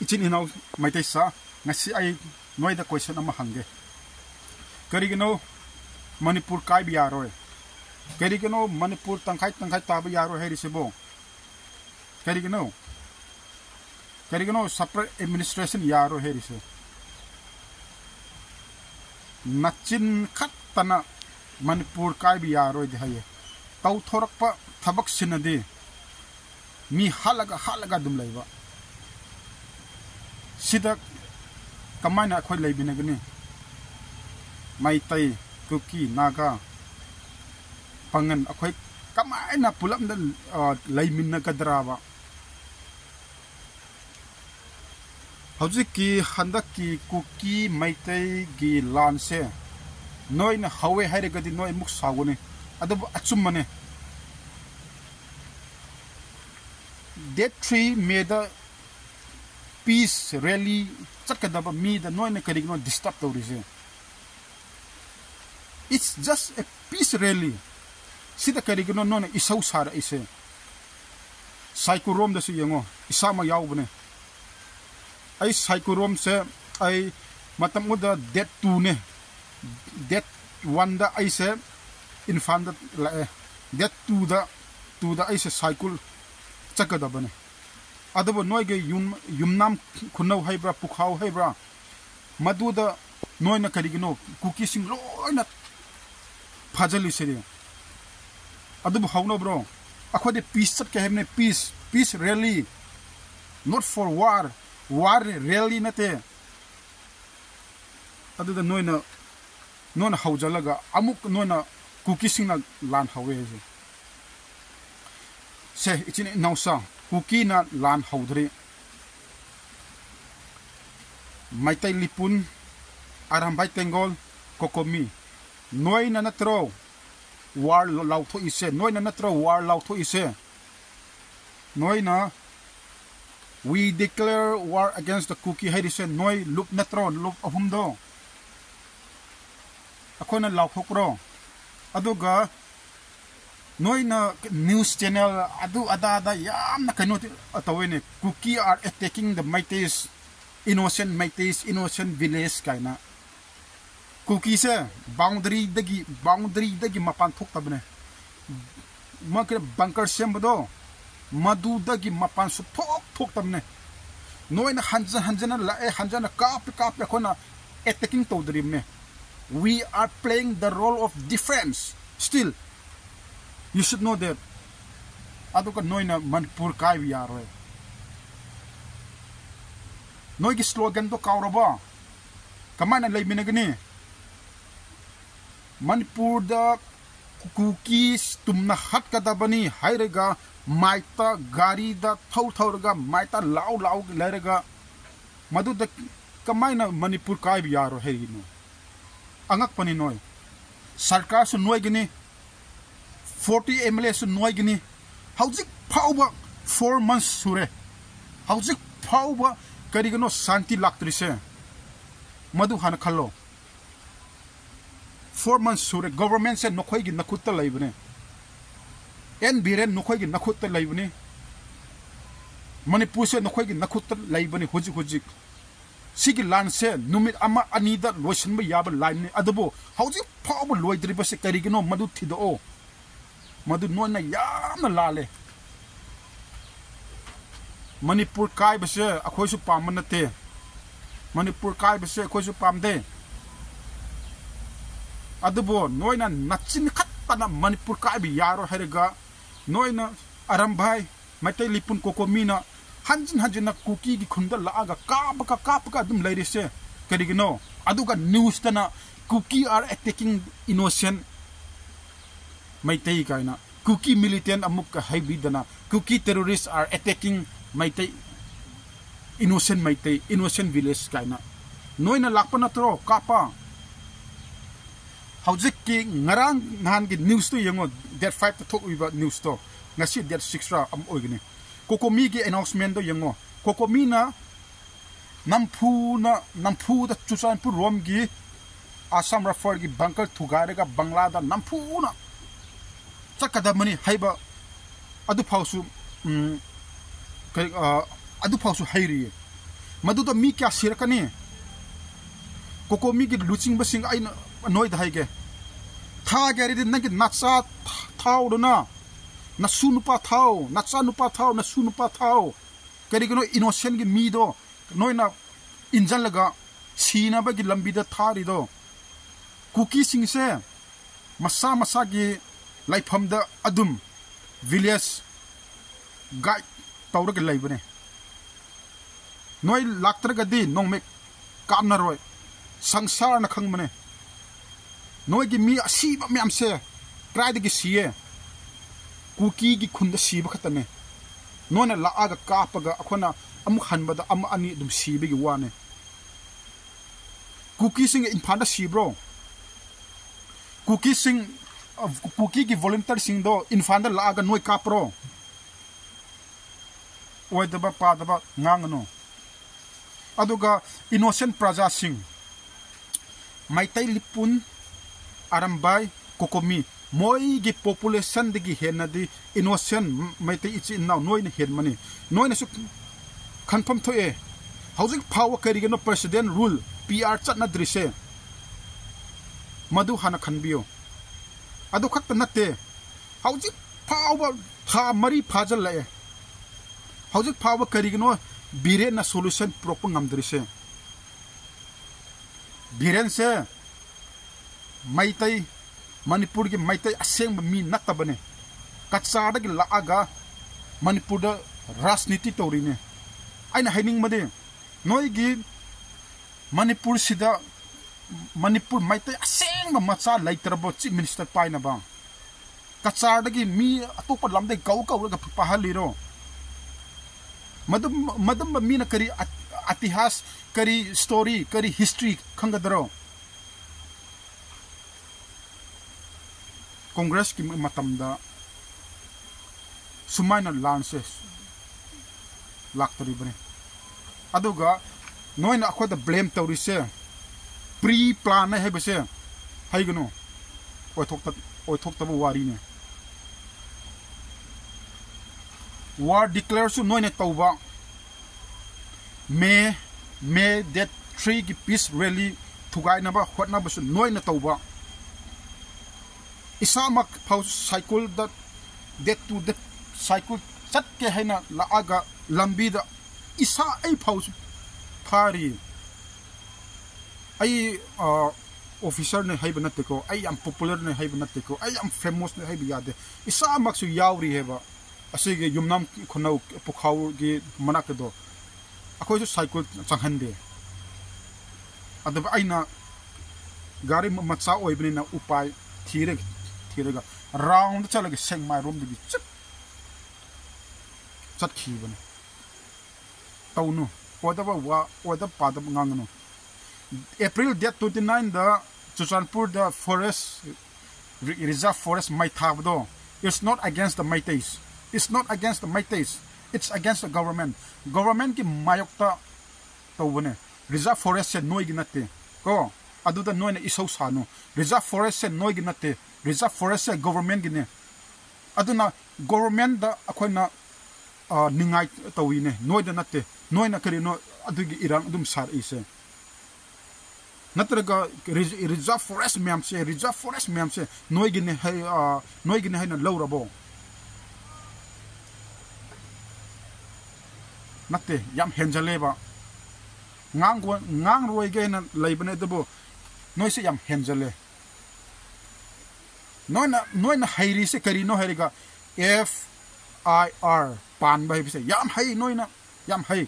Ichin inaw may tay sa ngasi ay noy da question ama hangge. Kari gino Manipur kai biyaro e. Kari gino Manipur tangkai tangkai tabi yaro heri sebo. Kari gino Kari gino separate administration yaro heri se. Nachin khat Manipur kai biyaro de haye. Tau thorak pa thabak sinade. Mi halaga halaga dum laiba. Leibina gani mai tai kuki naga pangan akhoi kamaina pulam dan leimin na kadrawa hauji ki handak ki kuki mai tai gi lan se noi na hawe haire peace rally चक्कदब मी द नोय ने करिक नो disturb तो Rise it's just a peace rally सी द करिक नो नो ने इसौ इसे साइको रोम द सु यंगो इसा म याव बने ए साइको रोम से ए मतम उ द टू ने डेट वन द ए से इन फन द डेट टू द टू द ए से साइकल चक्कदब ने अब नोगे युम युनाम खुनौ है पुखाउ है मदुद नोन करो कुकी लोन अब हौनब्रो अखोद पीस चटके हमने peace peace rally not for war war rally नाते नोन नोन हौजल नोन कुकी लान हौ से इचिन नौसा kuki na lan haudre maitai lipun arambai tengol, kokomi. Noi na natro war lau tho ise. Noi na natro war lau tho ise. Noi na, we declare war against the cookie haidise noi lup natro lup ahum do. Akona lau thokro aduga noina news channel adu ada ada yam na kano atawene cookie are attacking the Maites innocent Maites innocent village kaina cookie se boundary dagi boundary dagi mapan thok tabne makre bunker sembado madu dagi mapan su thok thok tabne noina hanjan hanjana la e hanjana kap kap khona attacking dream we are playing the role of defense still you should know that aduka noina manipur kai bi yaro noi gi slogan to kauraba kamana lay minagani manipur da cookies tumna hat kadabani hairega maita gari da thau thauraga maita lau lau lairaga madu da kamaina manipur kai bi yaro hei no angak pani noi sarkar su noi gini 40 MLA su noigini hauzik phauba 4 months sure hauzik phauba karigano santi laktrise madu hana khallo 4 months sure government se nokhoi gi nakhutta laibne en biren nokhoi gi nakhutta laibne manipur se nokhoi gi nakhutta laibne hoji hoji sigi lan se numit ama anida loisan ba yaba line ne adobo hauji phauba loidri ba se karigano madu thido o मधु नो ना लाल Manpur कायबसे palm नाते मनपुर कायबसे पादे अब नचिन खत्ना मनपुर कायब या नरम्भ मत लिपुन कोकोमी हंजन हंजन cookie खुद लाग काब काब कारीगनो अगर न्यूजना Kuki are attacking innocent Ngarang nahan ki news to yango that 5 to talk about news to ngasi that 6 ra am oigni kokomi ki announcement do yango kokomi na namphu na namphu da chusan pu rom gi asam rafar gi bunker thugare ga bangla da namphu na chakadamani haiba adu phausu um kai adu phausu hairi madu to mi kya sir kani koko mi gi luching ba sing ai noi da haige tha gari din nang natsa thau do na na sunu pa thau natsa nu pa thau ꯂꯩꯐꯝꯗ ꯑꯗꯨꯝ village guide ꯇꯧꯔꯒ ꯂꯩꯕꯅꯦ ꯅꯣꯏ ꯂꯥꯛꯇ꯭ꯔꯒꯗꯤ ꯅꯣꯡꯃꯩ ꯀꯥꯞꯅꯔꯣꯏ ꯁꯪꯁꯥꯔꯅ ꯈꯪꯕꯅꯦ ꯅꯣꯏꯒꯤ ꯃꯤ ꯑꯁꯤꯕ ꯃꯌꯥꯝꯁꯦ ꯀꯗꯥꯏꯗꯒꯤ ꯁꯤꯌꯦ ꯀꯨꯀꯤꯒꯤ ꯈꯨꯟꯗ ꯁꯤꯕ ꯈꯛꯇꯅꯦ ꯅꯣꯏꯅ ꯂꯥꯛꯑꯒ ꯀꯥꯞꯄꯒ ꯑꯩꯈꯣꯏꯅ ꯑꯃꯨꯛ ꯍꯟꯕꯗ ꯑꯃ ꯑꯅꯤ ꯑꯗꯨꯝ ꯁꯤꯕꯒꯤ ꯋꯥꯅꯦ ꯀꯨꯀꯤꯁꯤꯡ ꯏꯝꯐꯥꯜꯗ ꯁꯤꯕ꯭ꯔꯣ ꯀꯨꯀꯤꯁꯤꯡ noi gi mi asi ba mi am se krai de gi sie kuki gi khun da si ba khatane noi na la aga ka pa ga akhona am अदुखक नत्ते हाउजिक था मरी फाजल लगे हाउजिक पाव करिगनो बिरे न सोल्यूशन प्रोप से मैतै मणिपुर के मैतै असेंग मी नत्तबने कचाड के लागा राजनीति तोरिने आइना हाइनिंग मदे नोय गि मनपुर मैत असेंब मच लेतरब चीफ मिनिस्टर पाइनब कचार अटोप लमद गौ कौ पहालीर मदब मीना करी स्टोरी करी हिस्ट्री खादर कॉन्ग्रेस की सूमायन से लातरीबने नोन अखोद ब्लेम तौरी से प्री प्लान है ओथोक्ता ओथोक्तब वारीने वार डिक्लेयर सु नोइने तौबा मे मे डेट थ्री की पीस रैली थुगाइनब होटनबसु नोइना तौबा साइकिल द डेट टू डेट साइकिल चट के हैना लागा लंबी इसा ने एम पॉपुलर ने हाइब नतेको आई एम फ़ेमस ने हाइब यादे इसा मक्सु यावरी हेबा असिगे युमनाम खुनौ पुखाउ गे मनाकदो अखोज साइकिल चंहदे अदब अना गाड़ी मचा ओइबनिना उपाय थीरे थीरगा राउंड चलगे सेंग माय रोम दि तौनु ओदब वा ओदब पादब nganगनो April 29 the Chuchanpur the forest reserve forest Maitabdo. It's not against the Maites. It's not against the Maites. It's against the government. Government ki mayokta tawone. Reserve forest se noi ginate. Ko aduda noi na isaw. Reserve forest se noi ginate. Reserve forest se government gine. Aduna government the akoy na uh, ningai tawine. Noi da nate. Noi na kari no adugi irang dum sar ise. नत्रग reserve forest ma'am से, reserve forest ma'am से नोइगिने है नोइगिने है ना लो रबो। लेबने दबो। हेंजले। नोइ ना करी नो हैरीगा एफ़ आई आर पान भाई से। यम है नोइ नो, यम है।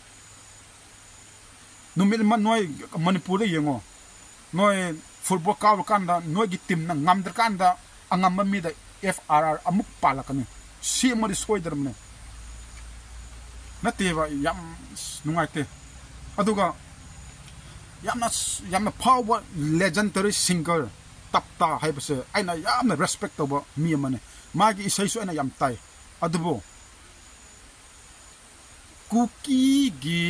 नुमिल मन noi football ka kan da noi gi tim na ngam der kan da angam mi da f r r amuk palakani si mo di soider mne na nattewa yam nungaite aduga yamna yamna power legendary singer tapta haibase aina yamna respect toba mi amane magi isai su aina yam tai adubo kuki gi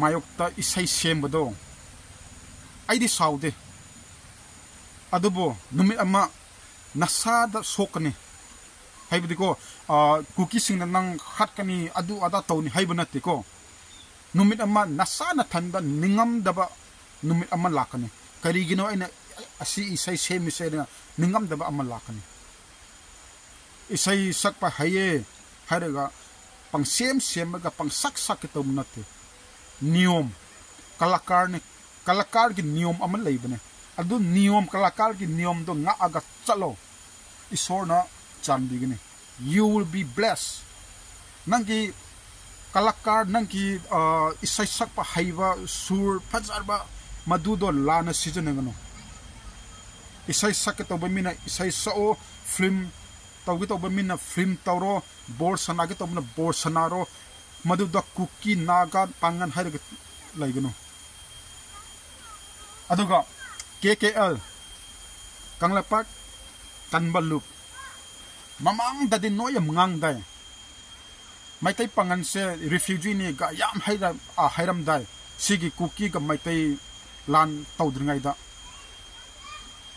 mayokta isai sembado aidi saude adubo numit ama nasada sokane haibdi ko kuki sing na nang khat kani adu ada to ni haiba na ko numit amma nasana thanda ningam daba numit amma lakani kari gino ina asi isai semi se na ningam daba amma lakani isai sakpa haye haraga pang sem sem ga pang sak sak to munate niyom kalakar ne kalakar ki niyom do nga aga chalo isor na chandigini you will be blessed nangi kalakar nangi uh, isai sakpa haiba sur fajarba madudo lana sijanengano isai sakke to bamina isai sao film tawgi to bamina film tawro bor sanagi to bamina bor sanaro maduda kuki naga pangan hair laigano aduga KKL Kanglapak Kanbalup mamang dadin no yam ngang dai mai tai pangan se refugee ni ga yam haira a hairam dai sigi kuki ga mai tai lan tau dringai da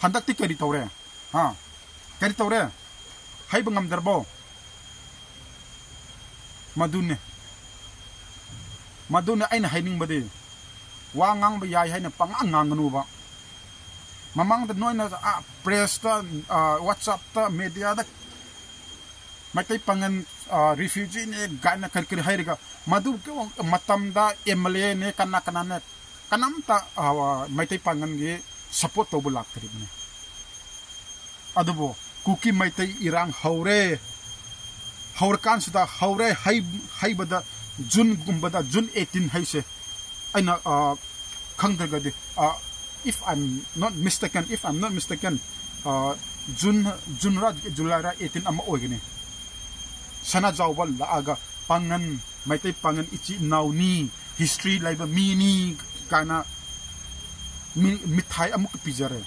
handak ti kari tawre ha kari tawre hai bangam darbo madune madune aina haining bade wa ngang ba yai haina pang ngang nu ba. Mamang da noina a press ta whatsapp ta media da matai pangan refugee ne gana kar kir hairiga madu matam da emle ne kana kana ne. Kanam ta matai pangan ge support to bulak tri ne. Adubo kuki matai irang haure. Haur kan sida haure hai hai bada jun gumbada jun 18 hai se aina khangda ga de if i'm not mistaken, if i'm not mistaken à June June jun July julara 18 ama oigene sana jawbal la aga pangan maitai pangan ichi nau ni history laiba mini kana mi mithai amuk pijare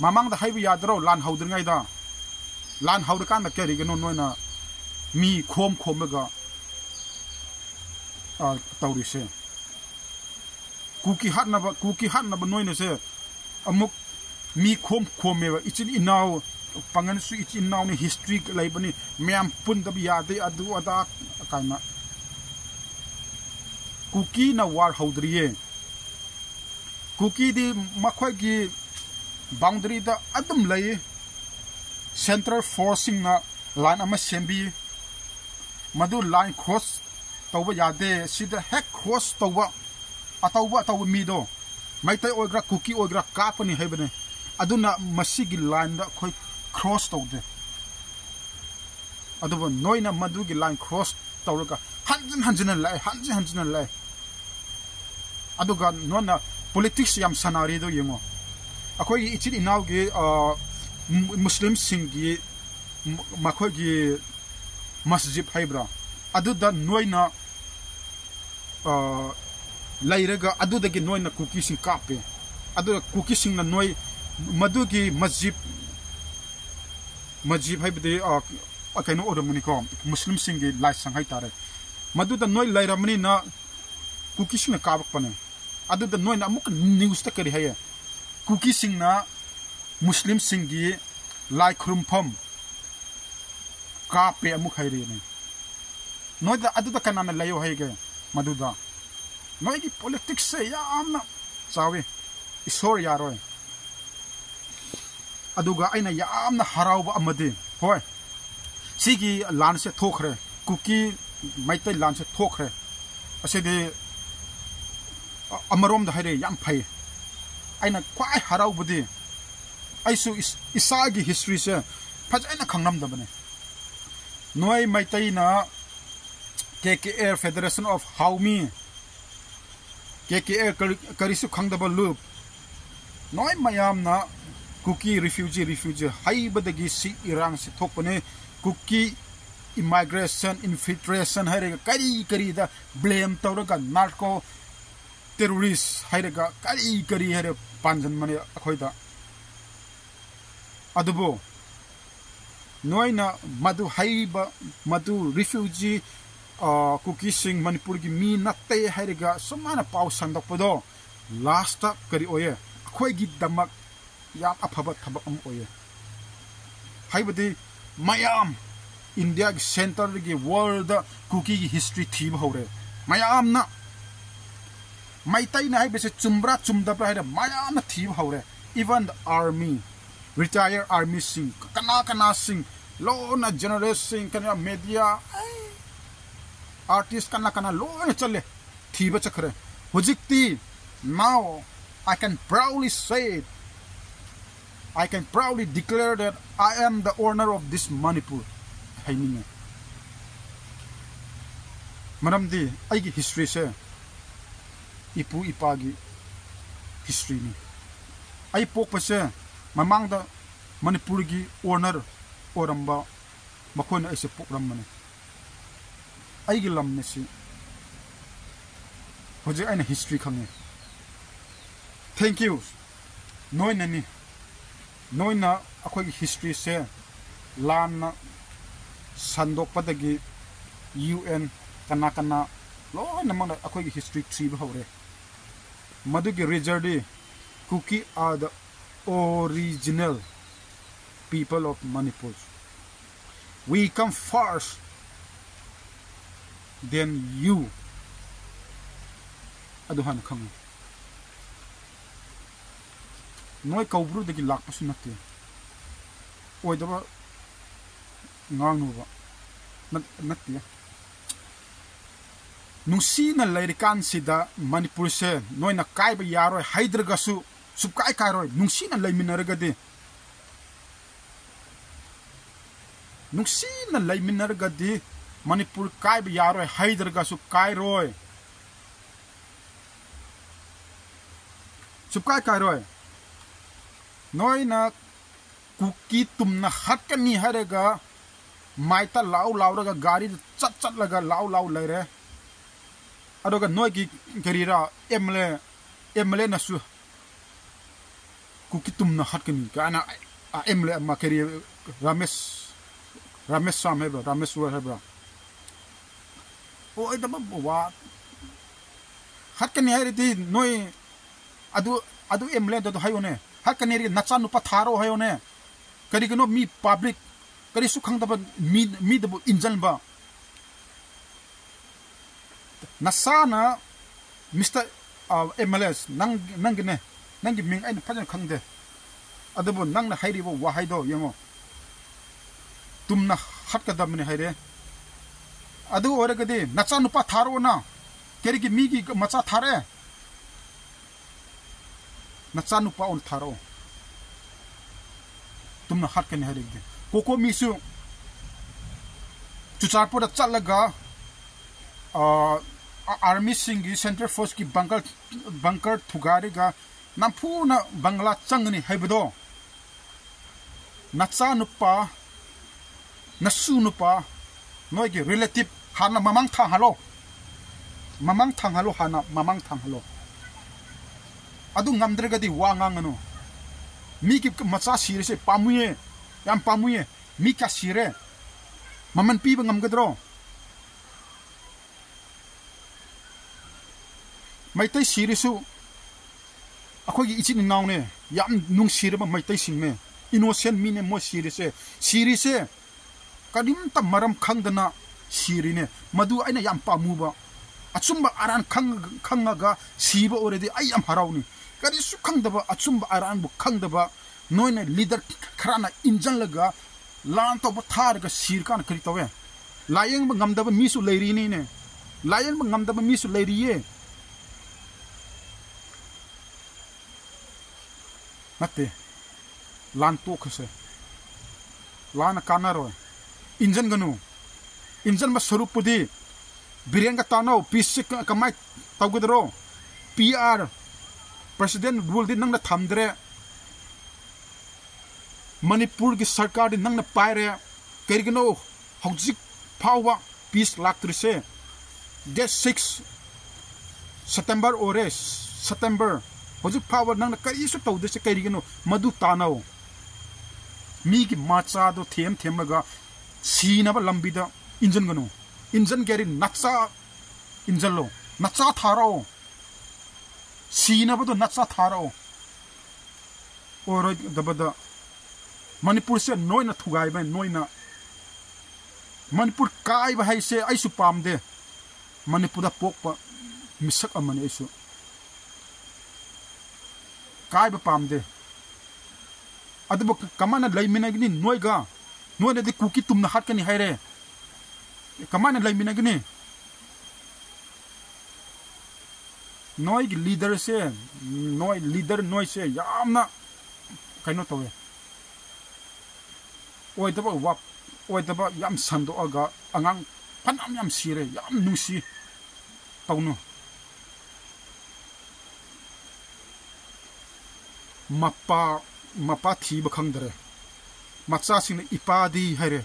mamang da haibu yadro lan haudur ngai da lan haudur kan da keri gano noina mi khom khom ga a tawri se Kuki हाँ कुकी हाँ नोने खोम खोमे इचिन इनाव पंगन सु इचि इनाव ने history लेबनी ma'am पुनब यादा कम cookie ना वार हौद्रीए cookie की boundary अदम ले central force line सें भी मधु लाइन क्रोस तब यादे हेक क्रोस तब अतब अतब मीदो मैत कुकी कापनी है लाइन अखोई क्रॉस तौदे अब नोना मधुकी लाइन क्रॉस तौर हंजन हंजन लाए हंजन हंजन लाए अग नोना पोलीटिक्स सनाद यमो अखोई इचित इनाव की मुस्लिम सिंह मस्जिद है नोना लाइरगा नोन कुकी कापे कुकी नोय मधुकी मस्जिद मस्जिद है कौरमनीको मुस्लिम सिंह लाइ संगाई मधुद नो लाइरमनी ना कुकी काबकपने न्यूज़ करी है कुकी मुस्लिम सिंह लाइ खुरफम कापे हैरी नोद कना लाइ है मधुदा मैं कि पॉलिटिक्स से याम चावे इसोर यारो अदुगा आइना याम ना हराव अमदे होय सीकी लान से थोखरे कुकी मैते लान से थोखरे असे दे अमरोम दहरे याम फै आइना क्वाय हराव बदे आइसु इस इसागी हिस्ट्री से फजैना खंगनम दबने नोय मैते ना के के एयर फेडरेशन ऑफ़ हाउमी के के ए करीसु खब लुप नई मैम कुकी रिफ्यूजी रिफ्यूजी है इरांग से थोपने कुकी इमाइग्रेसन इनफिट्रेसन है करी करी ब्लेम तौर नाटको टेरोरीस है करी करी है पाजन मन अखोदू नईना मधु रिफ्यूजी कुकी सिंह मणिपुर की मी नते है सूमान पाव संदकपदो लास्ट करी ओये अखोय गी अफब थब अम ओये इंडिया की सेंटर की वर्ल्ड कुकी की हिस्ट्री थीब होरे मयाम ना मैतई है चुम्ब्रा चुम्दब्रा है मैम ना थीब होरे even army retire army Singh कना कना सिंह लोन ना जनरल सिंह कना media artist kana kana lo na chale thiba chakre hujikti now i can proudly say I can proudly declare that I am the owner of this Manipur. Haininga. Maramdi, aigi history se ipu ipagi history ni. Ai pok pa se mamang da Manipur gi owner oramba makon ai se pok ram mane. Na history khange. Thank you. Noi nani. noina akhoi history se lan na sandok padagi UN kana kana lo na mang akhoi history tree ba hore madu gi rizardi kuki are the original people of manipur we come first then you aduhan khang noi kaubru de ki lak pasu natte oi da ba ngang nu ba nat natte nusi na lairi kan sida manipur se noi na kai ba yaro haidra ga su sub kai kai roi nusi na lai minar ga de nusi na lai minar ga de Manipur काय यारो हैदर गसु काय रोय. चुपकाय काय रोय? नोय न cookie तुम न हट के नि हरेगा माइता लाउ लाउ रे गाड़ी तो चट चट लगा लाउ लाउ ले रे अदोगा नोय की करीरा एमले एमले नसु कुकी तुम न हट के नि काना एमले मा रमेश रमेश साम है ब्रो रमेश वो है bro o ida ba wa hat kan ni hari ti noi adu adu emle do hayo ne ha kaneri nacha nupa tharo hayo ne kari kano mi public kari su khang daba mi mi dabo injan ba nasa na mr mls nang nang ne nang gi ming ai na phajan khang de adabu nang na hairi bo wa haido yango tum na hat ka dam ne haire अदरगदे नचनुप थारो न केरी की मीगी मचा थारे नचानुप उन थारो तुम हट के कोको मीसु चुचारपुर चल लगा आर्मी सिंह की सेंट्रल फोर्स की बंकर बंकर थुगारेगा नाम बंगला चंगनी है बदो नचा नुप्पा नसु नुप्पा no relative hana mamang thang halo. Mamang thang halo hana mamang thang halo. Adu ngamdre gadi wa nga ngano mi ki sire se pamuye ya pamuye mi ka sire. Maman pi ba ngam gadro maitai sire su akhoi gi ichin naw ne yam nung sire ba maitai sing ne innocent mi ne mo sire se. Sire se kadim ta maram khang dana sirine madu aina yam pamuba achumba aran khang khangaga siba already ai am harawni kari su khangdaba achumba aran bu khangdaba noina leader khrana injang laga lan to ba thar ga sir kan kari tawe layang ba ngamdaba mi su leiri ni ne layang ba ngamdaba mi su leiri ye natte lan to khase lan kanar injang ganu इंजन में सरुप बीरें तौना पी सी कम तौगदरो P R president rule नमद्रे मनपुर की सरकार नाइरे कैरगनो हजिक फाव peace लातरीसे date six September or September हजिक फाव नरीसु तौदे कैरगनो मधु मी की माचा थेम थेमगा सीनब लंबी geri naksa injan lo. Naksa tharo सीनबदो नचा थारो और दबद मणिपुर से नोइना थुगाइब नोइना मनपुर काय भाई से ऐसु पाम दे पोक प मिसक अमने ऐसु काय पाम दे अदब कमाना नोने दे कुकी हाटकनी हायरे कमाना लैमिनगनी से नोय लीडर नोय से संदोअगा अंगांग फनाम याम सिरे याम नुसी तौनु मप्पा मप्पा थीब खंगदरे मचासिंग इपादी हैरे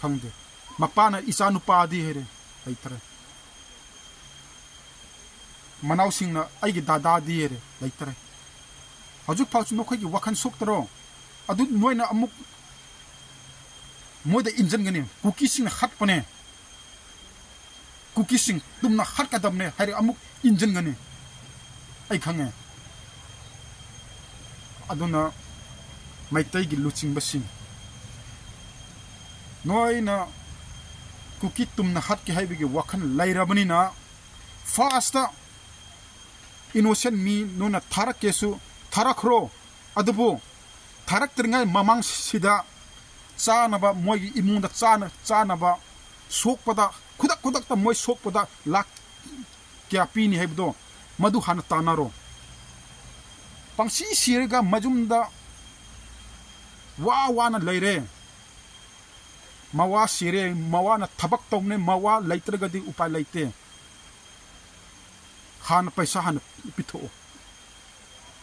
खंगदे मप्पाना इचा नुपादी हैरे लैतरे मनाउसिंगना अइगी दादादी हैरे लैतरे हजुक वखन सोक्तरो मोइदा इंजनगनी कुकीसिंग हटपने हैरे अमुक इंजनगनी maitai gi luching basing noina kuki tum na hat ki haibi wakhan lairabani na fasta innocent mi no na tharak kesu tharakro adubu tharak tringai mamang sida chanaba moi gi imung da chana chanaba sokpada khudak khudak ta moi sokpada lak kya pi ni haibdo madu hana tanaro pangsi sirga majumda wa wana na thabak मवा सिरे मवा न तौने मवा लेते उपाय लेते हान पैसा हान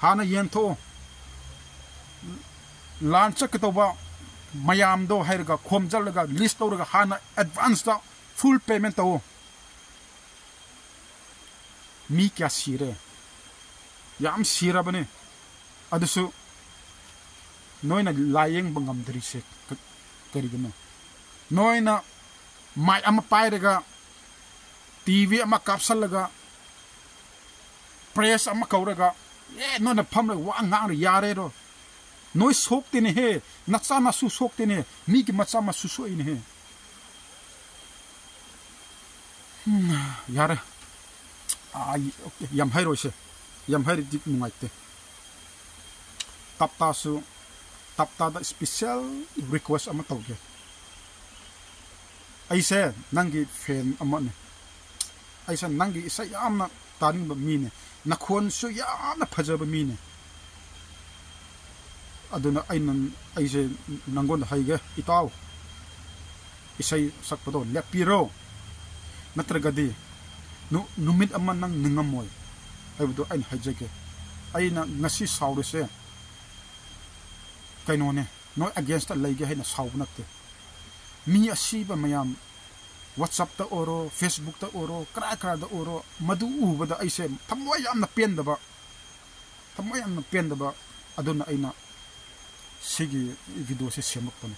हाँ हान लान लाचक मैमद है खोजल तौर हाँ एडवांस फुल पेमेंट तौ मी क्या सिरे याम सिरबने नोना लाएंग कर, माइम पाग टीवी कापसल प्रेस नोने फमर वहाँ यारेरो नो सोक्तने हे नचा सोक्तने की मचा मू सोने हे यार ओके नाइते तप्ता तप्ता स्पेशल रिक्वेस्ट तौके ꯑꯩꯁꯦ ꯅꯪꯒꯤ ꯐꯦꯟ ꯑꯃꯅꯦ ꯑꯩꯁꯦ ꯅꯪꯒꯤ ꯏꯁꯩ ꯌꯥꯝꯅ ꯇꯥꯅꯤꯡꯕ ꯃꯤꯅꯦ ꯅꯈꯣꯟꯁꯨ ꯌꯥꯝꯅ ꯐꯖꯕ ꯃꯤꯅꯦ ꯑꯗꯨꯅ ꯑꯩꯅ ꯑꯩꯁꯦ ꯅꯪꯉꯣꯟꯗ ꯍꯩꯒꯦ ꯏꯇꯥꯎ ꯏꯁꯩ ꯁꯛꯄꯗꯣ ꯂꯦꯞꯄꯤꯔꯣ ꯅꯠꯇ꯭ꯔꯒꯗꯤ ꯅꯨꯃꯤꯠ ꯑꯃ ꯅꯪ ꯅꯤꯡꯉꯝꯃꯣꯏ ꯍꯥꯏꯕꯗꯣ ꯑꯩꯅ ꯍꯥꯏꯖꯒꯦ ꯑꯩꯅ ꯉꯁꯤ ꯁꯥꯎꯔꯤꯁꯦ ꯀꯩꯅꯣꯅꯦ ꯅꯣꯏ ꯑꯒꯦꯟꯁꯇ ꯂꯩꯒꯦ ꯍꯥꯏꯅ ꯁꯥꯎꯕ ꯅꯠꯇꯦ mi asiba mayam. Whatsapp ta oro facebook ta oro kra kra da oro madu ubada aise thamoy yamna pendaba thamoy yamna pendaba aduna aina. Sigi video se semakpane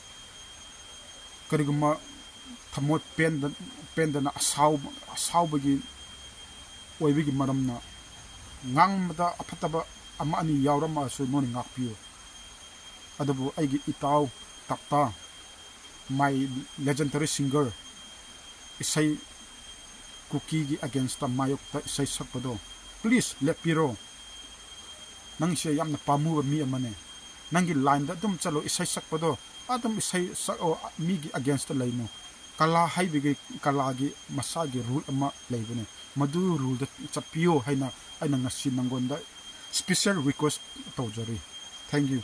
kariguma thamoy penda penda na asaw asawbagi oibigi maramna ngangmada aphataba ama ani yawrama su noni ngakpiyo adabu aigi itaw takta my legendary singer isay kukigi against ang mayok ta isay sakpado please lepiro nang siya yam na pamuwa mi amane. Nang gi line da dum chalo isay sakpado adam isay sak o migi against lay no kala hay bigi kalagi masagi rule ama lay bune madu rule da chapiyo hay na ay nang special request to jari thank you.